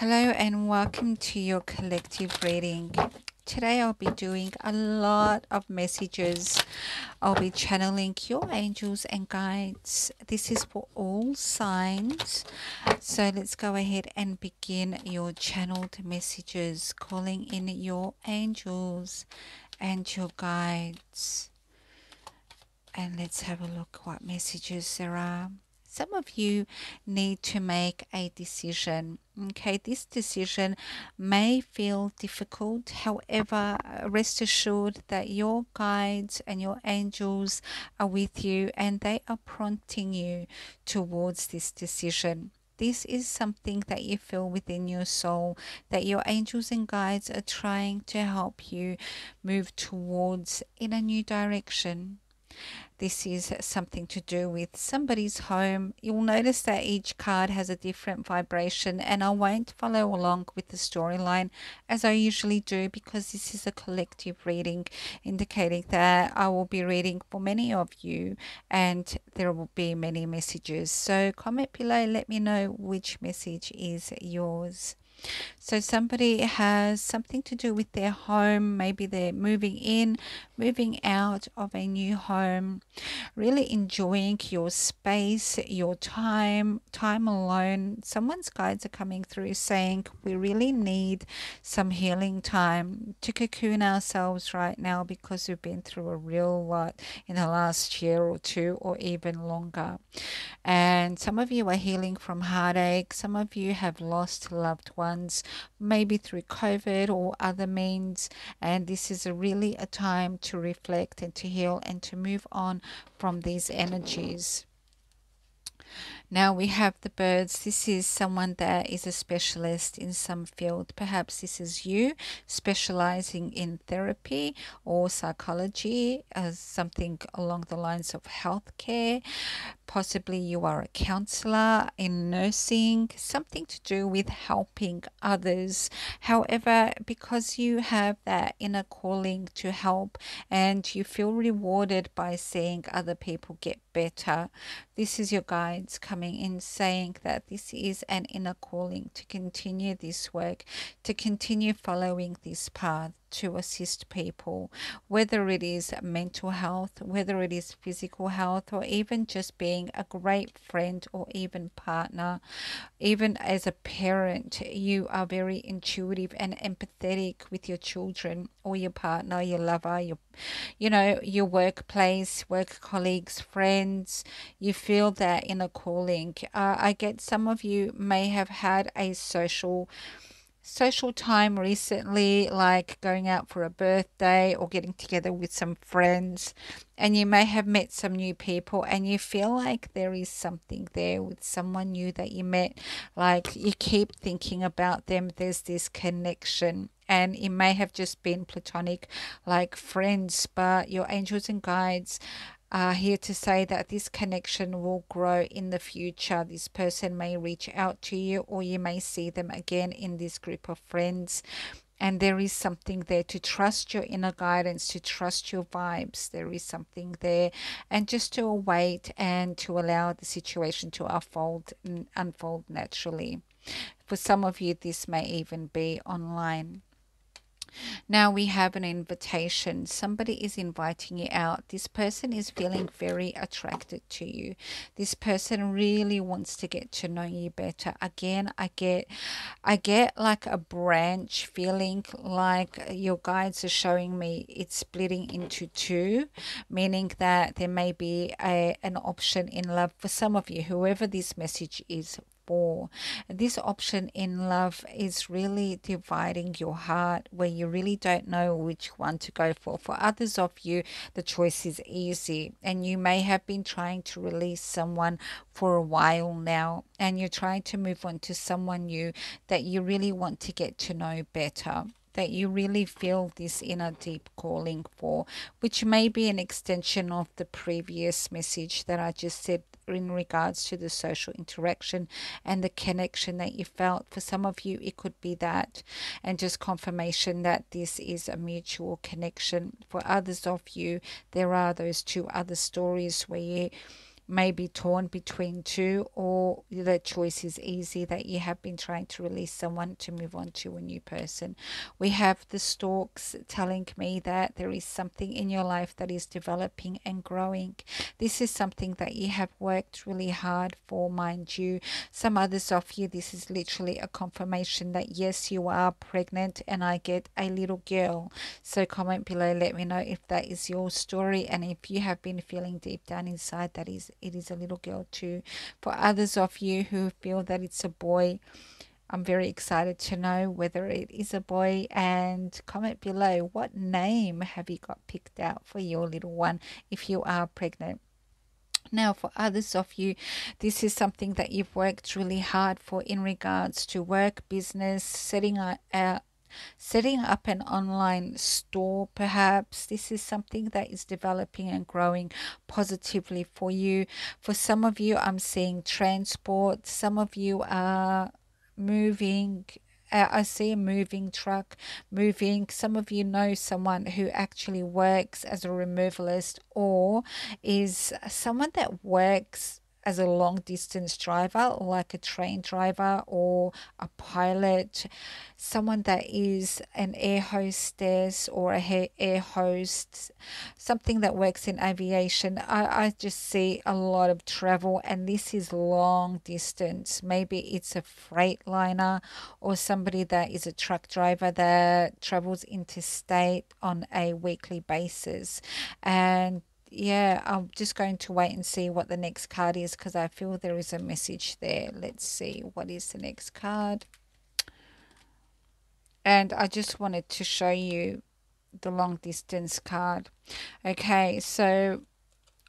Hello and welcome to your collective reading. Today I'll be doing a lot of messages. I'll be channeling your angels and guides. This is for all signs. So let's go ahead and begin your channeled messages, calling in your angels and your guides. And let's have a look what messages there are. Some of you need to make a decision. Okay, this decision may feel difficult. However, rest assured that your guides and your angels are with you and they are prompting you towards this decision this is something that you feel within your soul that your angels and guides are trying to help you move towards in a new direction this is something to do with somebody's home. You'll notice that each card has a different vibration, and I won't follow along with the storyline as I usually do because this is a collective reading, indicating that I will be reading for many of you and there will be many messages. So, comment below, let me know which message is yours. So somebody has something to do with their home. Maybe they're moving in, moving out of a new home, really enjoying your space, your time, time alone. Someone's guides are coming through saying we really need some healing time to cocoon ourselves right now because we've been through a real lot in the last year or two or even longer. And some of you are healing from heartache. Some of you have lost loved ones maybe through COVID or other means. And this is a really a time to reflect and to heal and to move on from these energies. Now we have the birds. This is someone that is a specialist in some field. Perhaps this is you specializing in therapy or psychology, as something along the lines of healthcare. Possibly you are a counselor in nursing, something to do with helping others. However, because you have that inner calling to help and you feel rewarded by seeing other people get better, this is your guides coming in saying that this is an inner calling to continue this work, to continue following this path to assist people, whether it is mental health, whether it is physical health, or even just being a great friend or even partner. Even as a parent, you are very intuitive and empathetic with your children or your partner, your lover, your you know, your workplace, work colleagues, friends. You feel that inner calling. Uh, I get some of you may have had a social social time recently, like going out for a birthday or getting together with some friends, and you may have met some new people, and you feel like there is something there with someone new that you met. Like you keep thinking about them, there's this connection. And it may have just been platonic, like friends, but your angels and guides are here to say that this connection will grow in the future. This person may reach out to you, or you may see them again in this group of friends. And there is something there to trust your inner guidance, to trust your vibes. There is something there, and just to await and to allow the situation to unfold unfold naturally. For some of you, this may even be online. Now we have an invitation. Somebody is inviting you out. This person is feeling very attracted to you. This person really wants to get to know you better. Again, I get I get like a branch feeling like your guides are showing me it's splitting into two, meaning that there may be a an option in love for some of you, whoever this message is This option in love is really dividing your heart where you really don't know which one to go for. For others of you, the choice is easy, and you may have been trying to release someone for a while now, and you're trying to move on to someone new that you really want to get to know better that you really feel this inner deep calling for, which may be an extension of the previous message that I just said in regards to the social interaction and the connection that you felt. For some of you, it could be that, and just confirmation that this is a mutual connection. For others of you, there are those two other stories where you may be torn between two, or the choice is easy that you have been trying to release someone to move on to a new person. We have the storks telling me that there is something in your life that is developing and growing. This is something that you have worked really hard for, mind you. Some others of you, this is literally a confirmation that yes, you are pregnant and I get a little girl. So comment below, let me know if that is your story and if you have been feeling deep down inside that is it is a little girl too. For others of you who feel that it's a boy, I'm very excited to know whether it is a boy and comment below what name have you got picked out for your little one if you are pregnant. Now, for others of you, this is something that you've worked really hard for in regards to work, business, setting a Setting up an online store, perhaps, this is something that is developing and growing positively for you. For some of you, I'm seeing transport, some of you are moving uh, I see a moving truck moving. Some of you know someone who actually works as a removalist or is someone that works as a long distance driver, like a train driver or a pilot, someone that is an air hostess or a air host, something that works in aviation. I, I just see a lot of travel, and this is long distance. Maybe it's a freight liner or somebody that is a truck driver that travels interstate on a weekly basis. And yeah, I'm just going to wait and see what the next card is because I feel there is a message there. Let's see what is the next card. And I just wanted to show you the long distance card. Okay, so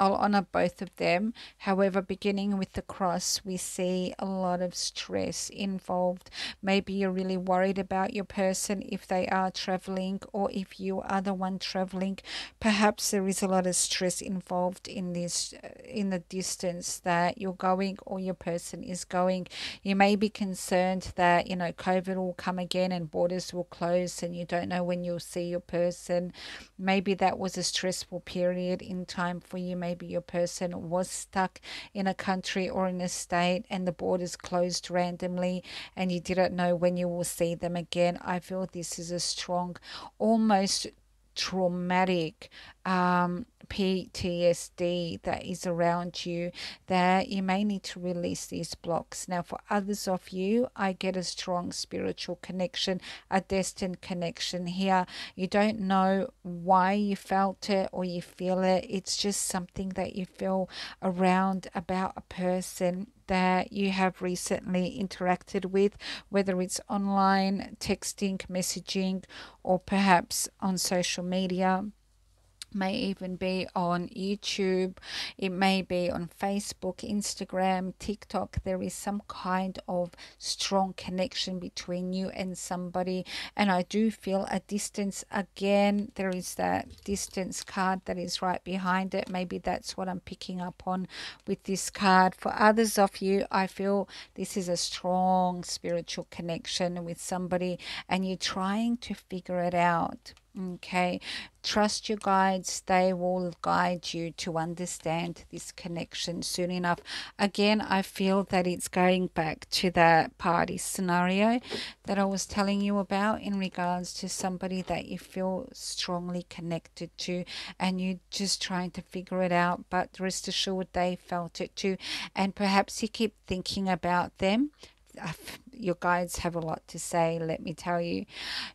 I'll honor both of them. However, beginning with the cross, we see a lot of stress involved. Maybe you're really worried about your person if they are traveling or if you are the one traveling. Perhaps there is a lot of stress involved in this, uh, in the distance that you're going or your person is going. You may be concerned that, you know, COVID will come again and borders will close and you don't know when you'll see your person. Maybe that was a stressful period in time for you. Maybe maybe your person was stuck in a country or in a state and the borders closed randomly and you didn't know when you will see them again. I feel this is a strong, almost traumatic um, PTSD that is around you that you may need to release these blocks. Now, for others of you, I get a strong spiritual connection, a destined connection here. You don't know why you felt it or you feel it, it's just something that you feel around about a person that you have recently interacted with, whether it's online, texting, messaging, or perhaps on social media may even be on YouTube, it may be on Facebook, Instagram, TikTok. There is some kind of strong connection between you and somebody, and I do feel a distance again. There is that distance card that is right behind it. Maybe that's what I'm picking up on with this card. For others of you, I feel this is a strong spiritual connection with somebody, and you're trying to figure it out Okay, trust your guides, they will guide you to understand this connection soon enough. Again, I feel that it's going back to that party scenario that I was telling you about in regards to somebody that you feel strongly connected to and you're just trying to figure it out, but rest assured they felt it too. And perhaps you keep thinking about them your guides have a lot to say, let me tell you.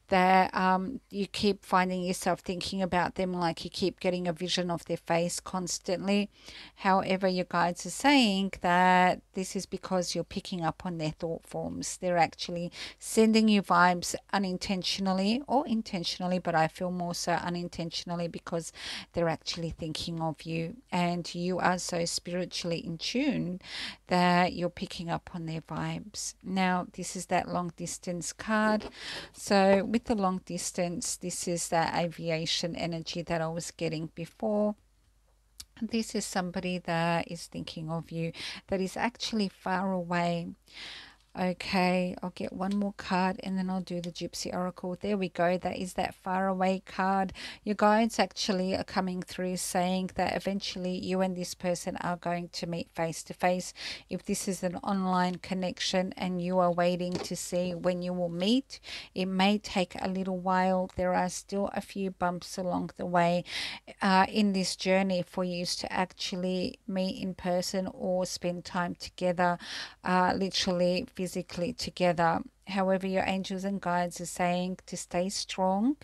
That um, you keep finding yourself thinking about them like you keep getting a vision of their face constantly. However, your guides are saying that this is because you're picking up on their thought forms. They're actually sending you vibes unintentionally or intentionally, but I feel more so unintentionally because they're actually thinking of you and you are so spiritually in tune that you're picking up on their vibes. Now, this is that long distance card. So with the long distance, this is that aviation energy that I was getting before this is somebody that is thinking of you that is actually far away Okay, I'll get one more card and then I'll do the Gypsy Oracle. There we go. That is that faraway card. Your guides actually are coming through saying that eventually you and this person are going to meet face to face. If this is an online connection and you are waiting to see when you will meet, it may take a little while. There are still a few bumps along the way uh, in this journey for you to actually meet in person or spend time together, uh, literally physically together. However, your angels and guides are saying to stay strong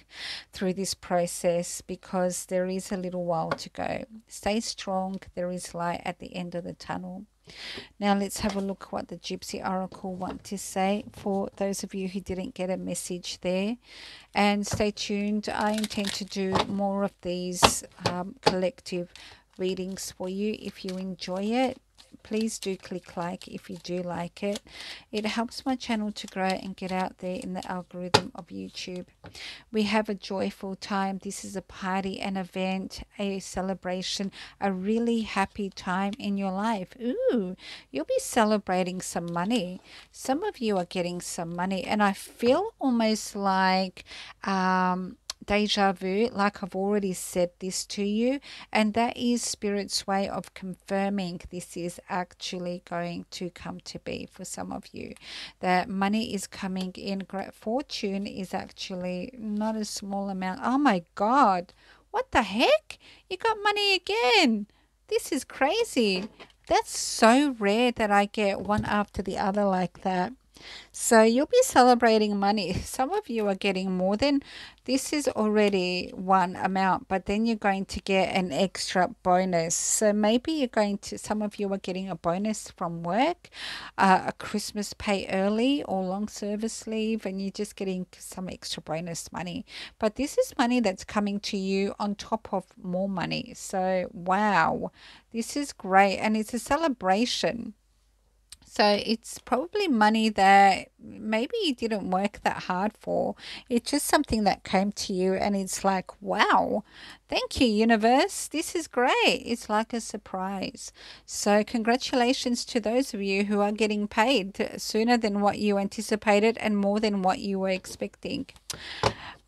through this process because there is a little while to go. Stay strong, there is light at the end of the tunnel. Now let's have a look what the Gypsy Oracle want to say for those of you who didn't get a message there. And stay tuned. I intend to do more of these um, collective readings for you if you enjoy it please do click like if you do like it. It helps my channel to grow and get out there in the algorithm of YouTube. We have a joyful time. This is a party, an event, a celebration, a really happy time in your life. Ooh, you'll be celebrating some money. Some of you are getting some money and I feel almost like um, deja vu, like I've already said this to you, and that is Spirit's way of confirming this is actually going to come to be for some of you. That money is coming in, great fortune is actually not a small amount. Oh my God, what the heck? You got money again. This is crazy. That's so rare that I get one after the other like that. So you'll be celebrating money. Some of you are getting more than this is already one amount, but then you're going to get an extra bonus. So maybe you're going to, some of you are getting a bonus from work, uh, a Christmas pay early or long service leave, and you're just getting some extra bonus money. But this is money that's coming to you on top of more money. So, wow, this is great. And it's a celebration. So it's probably money that maybe you didn't work that hard for. It's just something that came to you and it's like, wow, thank you, universe. This is great. It's like a surprise. So congratulations to those of you who are getting paid sooner than what you anticipated and more than what you were expecting.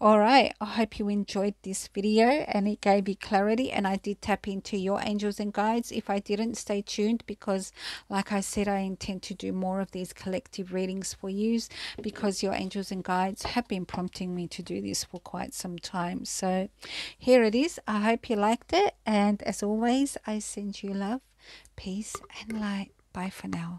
All right, I hope you enjoyed this video and it gave you clarity and I did tap into your angels and guides. If I didn't, stay tuned because like I said, I intend to do more of these collective readings for you because your angels and guides have been prompting me to do this for quite some time. So here it is. I hope you liked it and as always, I send you love, peace and light. Bye for now.